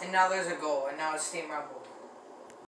And now there's a goal, and now it's Team Rumble.